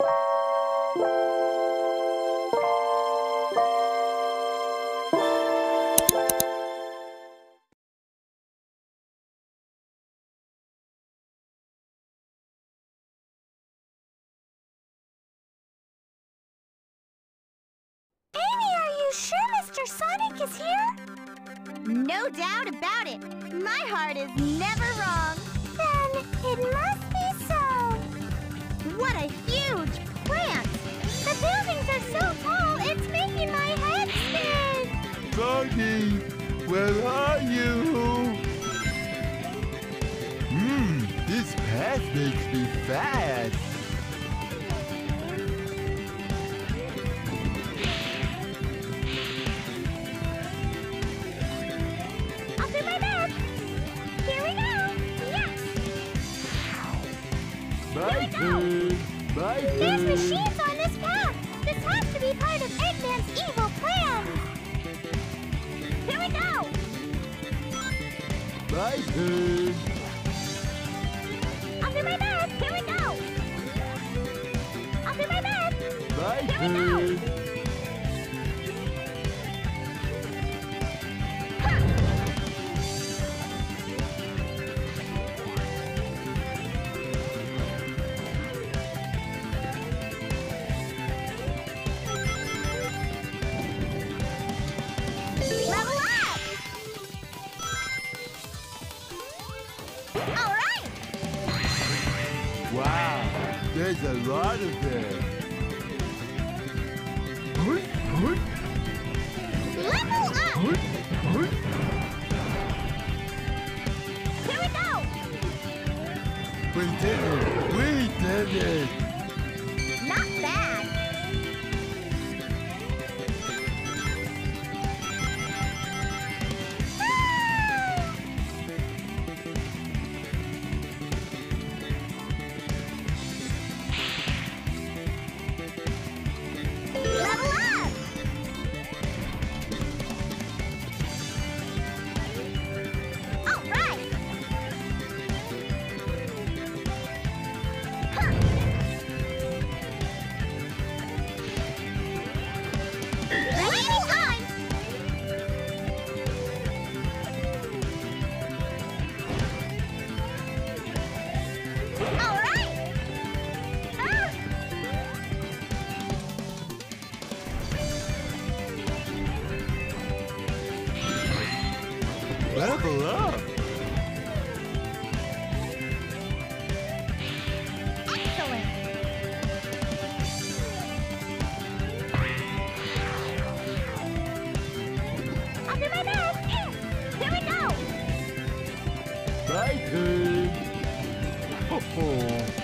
Amy, are you sure Mr. Sonic is here? No doubt about it. My heart is never wrong. Then it must be so. What a huge! The buildings are so tall, it's making my head spin. Where are you? Mmm, this path makes me fast. There's a lot of them. Level up! Excellent. I'll do my best. Here we go. My turn! Ho ho!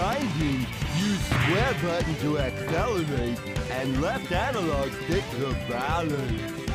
grinding, use square button to accelerate, and left analog stick to balance.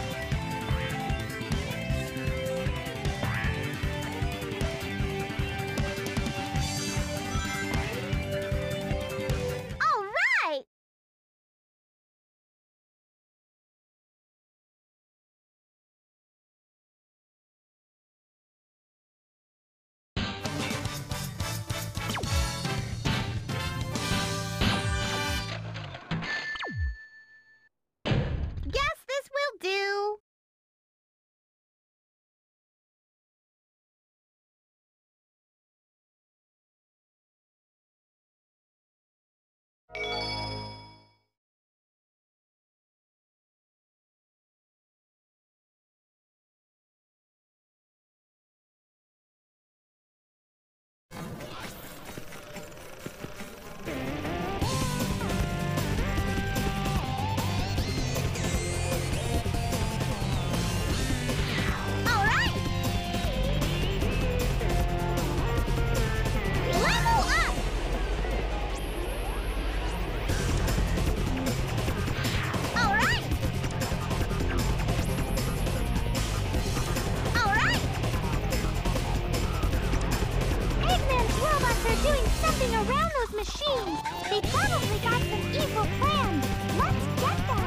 around those machines. They probably got some evil plans. Let's get them.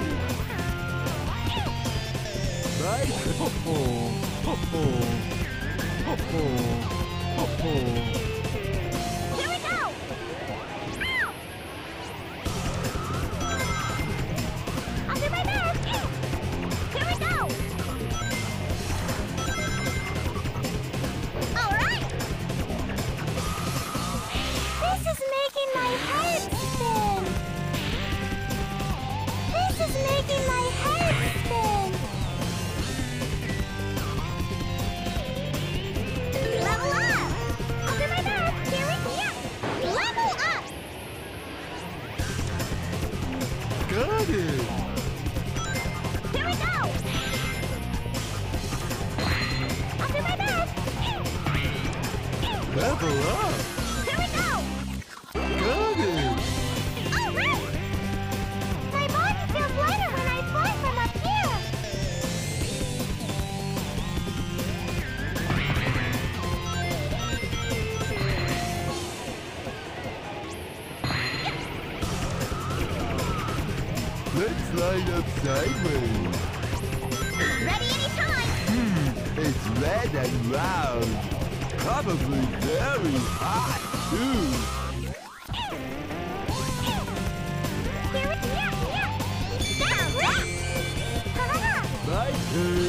Right? Ho-ho. Ho-ho. Ho-ho. Ho-ho. good. Level up! sideways. Ready anytime! Hmm, it's red and round. Probably very hot, too. Here. My turn.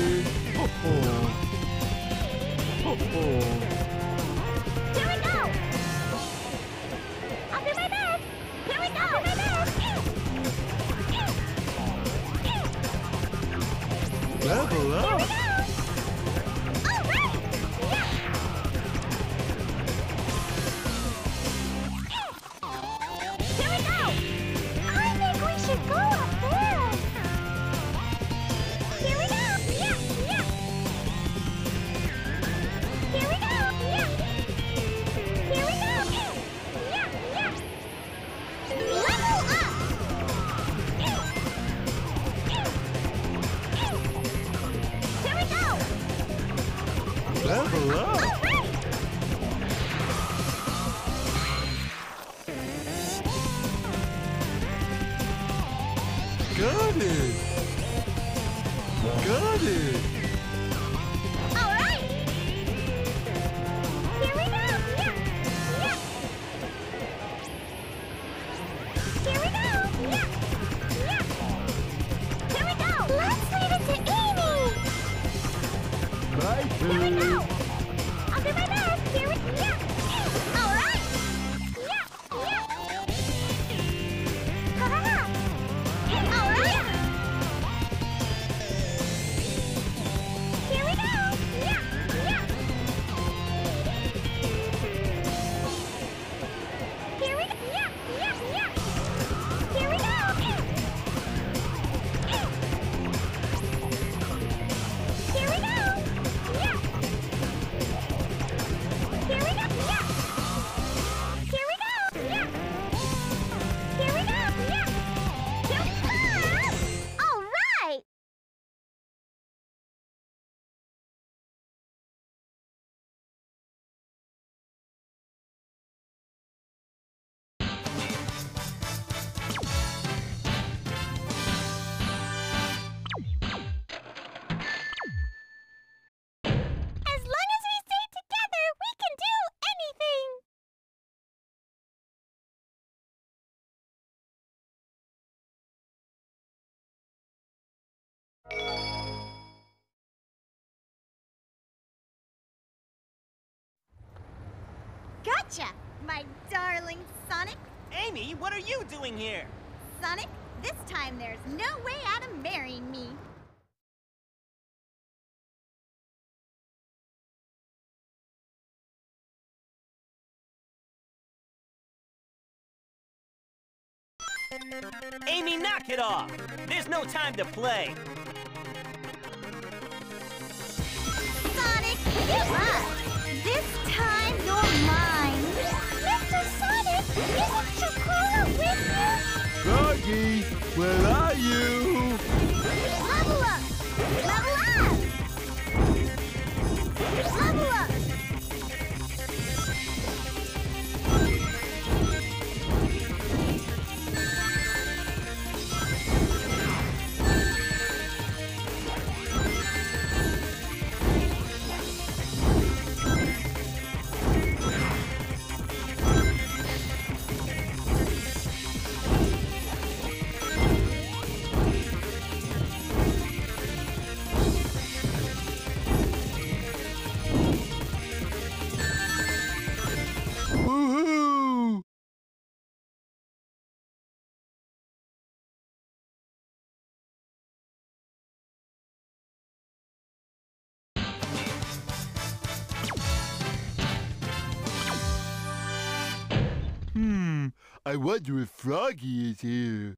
Level up! Got it! Got it! Gotcha, my darling Sonic. Amy, what are you doing here? Sonic, this time there's no way out of marrying me. Amy, knock it off! There's no time to play. Sonic, Froggy, I wonder if Froggy is here.